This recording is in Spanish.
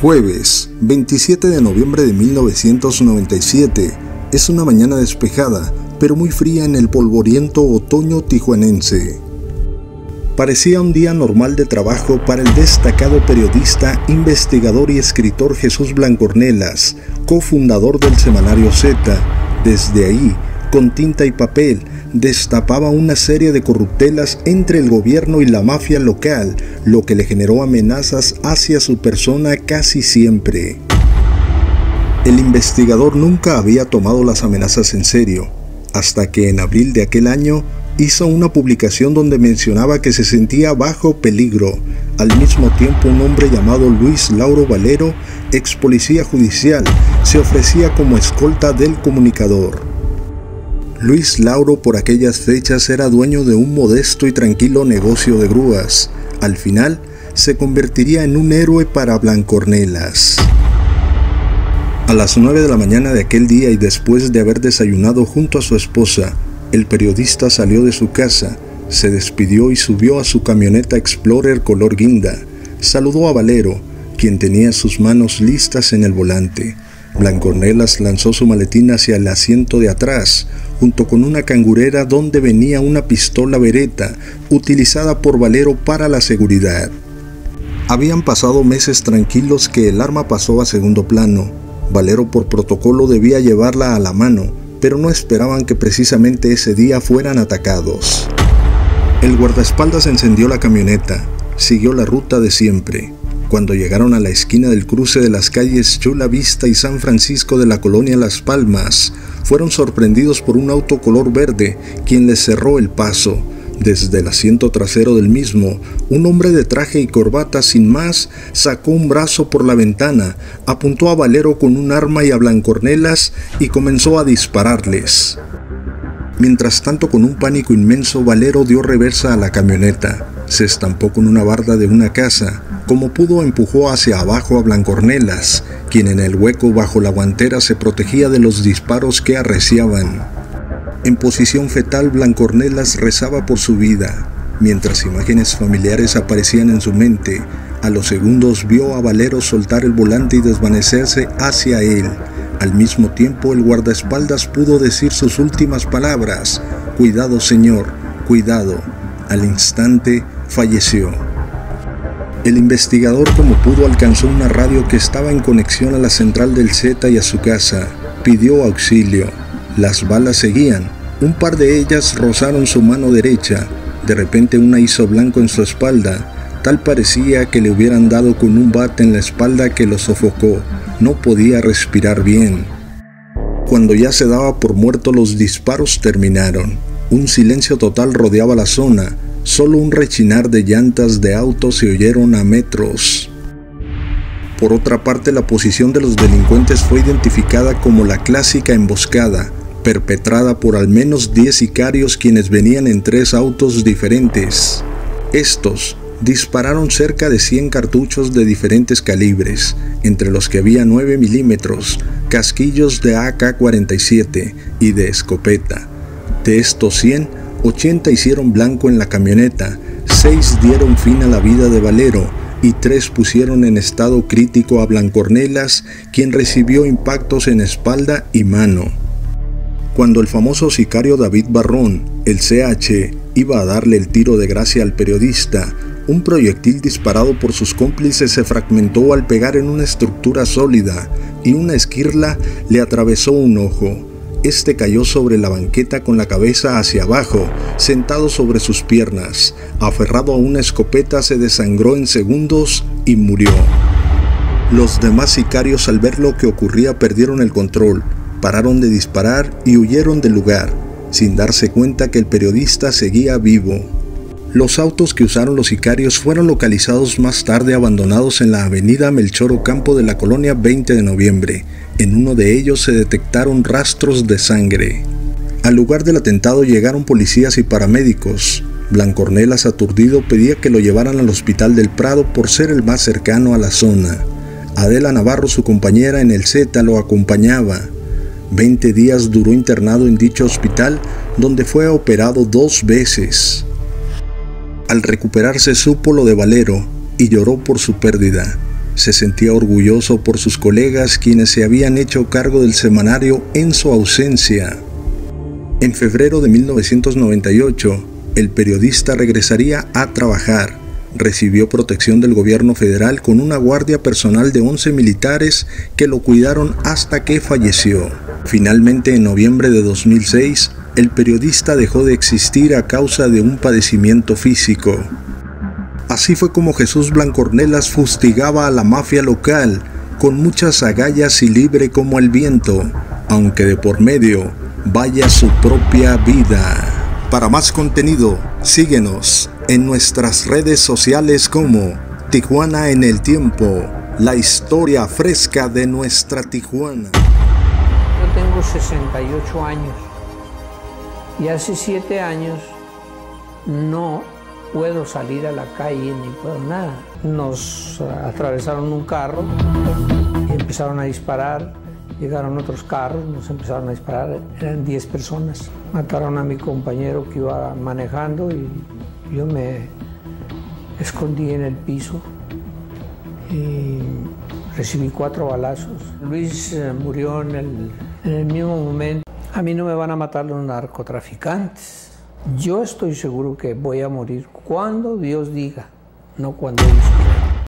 Jueves, 27 de noviembre de 1997. Es una mañana despejada, pero muy fría en el polvoriento otoño tijuanense. Parecía un día normal de trabajo para el destacado periodista, investigador y escritor Jesús Blancornelas, cofundador del semanario Z. Desde ahí, con tinta y papel, destapaba una serie de corruptelas entre el gobierno y la mafia local, lo que le generó amenazas hacia su persona casi siempre. El investigador nunca había tomado las amenazas en serio, hasta que en abril de aquel año hizo una publicación donde mencionaba que se sentía bajo peligro. Al mismo tiempo un hombre llamado Luis Lauro Valero, ex policía judicial, se ofrecía como escolta del comunicador. Luis Lauro por aquellas fechas era dueño de un modesto y tranquilo negocio de grúas. Al final, se convertiría en un héroe para Blancornelas. A las 9 de la mañana de aquel día y después de haber desayunado junto a su esposa, el periodista salió de su casa, se despidió y subió a su camioneta Explorer color guinda. Saludó a Valero, quien tenía sus manos listas en el volante. Blancornelas lanzó su maletín hacia el asiento de atrás, junto con una cangurera donde venía una pistola bereta utilizada por Valero para la seguridad. Habían pasado meses tranquilos que el arma pasó a segundo plano. Valero por protocolo debía llevarla a la mano, pero no esperaban que precisamente ese día fueran atacados. El guardaespaldas encendió la camioneta, siguió la ruta de siempre. Cuando llegaron a la esquina del cruce de las calles Chula Vista y San Francisco de la colonia Las Palmas, fueron sorprendidos por un auto color verde, quien les cerró el paso. Desde el asiento trasero del mismo, un hombre de traje y corbata sin más sacó un brazo por la ventana, apuntó a Valero con un arma y a Blancornelas y comenzó a dispararles. Mientras tanto, con un pánico inmenso, Valero dio reversa a la camioneta, se estampó con una barda de una casa, como pudo empujó hacia abajo a Blancornelas, quien en el hueco bajo la guantera se protegía de los disparos que arreciaban. En posición fetal, Blancornelas rezaba por su vida, mientras imágenes familiares aparecían en su mente. A los segundos vio a Valero soltar el volante y desvanecerse hacia él. Al mismo tiempo, el guardaespaldas pudo decir sus últimas palabras: Cuidado, señor, cuidado. Al instante, falleció. El investigador como pudo alcanzó una radio que estaba en conexión a la central del Z y a su casa. Pidió auxilio. Las balas seguían. Un par de ellas rozaron su mano derecha. De repente una hizo blanco en su espalda. Tal parecía que le hubieran dado con un bate en la espalda que lo sofocó. No podía respirar bien. Cuando ya se daba por muerto los disparos terminaron. Un silencio total rodeaba la zona. Solo un rechinar de llantas de autos se oyeron a metros. Por otra parte, la posición de los delincuentes fue identificada como la clásica emboscada, perpetrada por al menos 10 sicarios quienes venían en tres autos diferentes. Estos dispararon cerca de 100 cartuchos de diferentes calibres, entre los que había 9 milímetros, casquillos de AK-47 y de escopeta. De estos 100, 80 hicieron blanco en la camioneta, 6 dieron fin a la vida de Valero y 3 pusieron en estado crítico a Blancornelas, quien recibió impactos en espalda y mano. Cuando el famoso sicario David Barrón, el CH, iba a darle el tiro de gracia al periodista, un proyectil disparado por sus cómplices se fragmentó al pegar en una estructura sólida y una esquirla le atravesó un ojo. Este cayó sobre la banqueta con la cabeza hacia abajo, sentado sobre sus piernas. Aferrado a una escopeta se desangró en segundos y murió. Los demás sicarios al ver lo que ocurría perdieron el control, pararon de disparar y huyeron del lugar, sin darse cuenta que el periodista seguía vivo. Los autos que usaron los sicarios fueron localizados más tarde abandonados en la avenida Melchor Ocampo de la colonia 20 de noviembre. En uno de ellos se detectaron rastros de sangre. Al lugar del atentado llegaron policías y paramédicos. Blancornelas aturdido pedía que lo llevaran al hospital del Prado por ser el más cercano a la zona. Adela Navarro, su compañera en el Z, lo acompañaba. Veinte días duró internado en dicho hospital donde fue operado dos veces. Al recuperarse supo lo de Valero y lloró por su pérdida. Se sentía orgulloso por sus colegas quienes se habían hecho cargo del semanario en su ausencia. En febrero de 1998, el periodista regresaría a trabajar. Recibió protección del gobierno federal con una guardia personal de 11 militares que lo cuidaron hasta que falleció. Finalmente, en noviembre de 2006, el periodista dejó de existir a causa de un padecimiento físico. Así fue como Jesús Blancornelas fustigaba a la mafia local, con muchas agallas y libre como el viento, aunque de por medio vaya su propia vida. Para más contenido, síguenos en nuestras redes sociales como Tijuana en el Tiempo, la historia fresca de nuestra Tijuana. Yo tengo 68 años y hace 7 años no puedo salir a la calle ni puedo nada. Nos atravesaron un carro y empezaron a disparar. Llegaron otros carros, nos empezaron a disparar. Eran 10 personas. Mataron a mi compañero que iba manejando y yo me escondí en el piso y recibí cuatro balazos. Luis eh, murió en el, en el mismo momento. A mí no me van a matar los narcotraficantes yo estoy seguro que voy a morir cuando Dios diga, no cuando Dios.